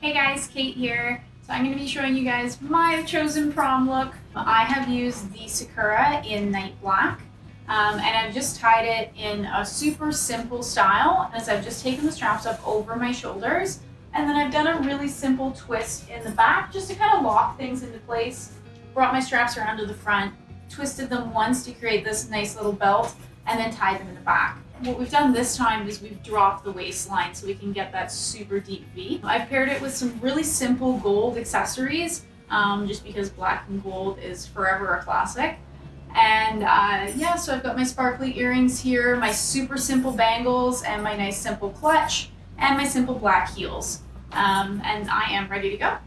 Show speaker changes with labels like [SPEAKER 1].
[SPEAKER 1] Hey guys, Kate here. So I'm going to be showing you guys my chosen prom look. I have used the Sakura in Night Black. Um, and I've just tied it in a super simple style as I've just taken the straps up over my shoulders and then I've done a really simple twist in the back just to kind of lock things into place. Brought my straps around to the front, twisted them once to create this nice little belt and then tied them in the back. What we've done this time is we've dropped the waistline so we can get that super deep V. I've paired it with some really simple gold accessories um, just because black and gold is forever a classic. And uh, yeah, so I've got my sparkly earrings here, my super simple bangles, and my nice simple clutch, and my simple black heels. Um, and I am ready to go.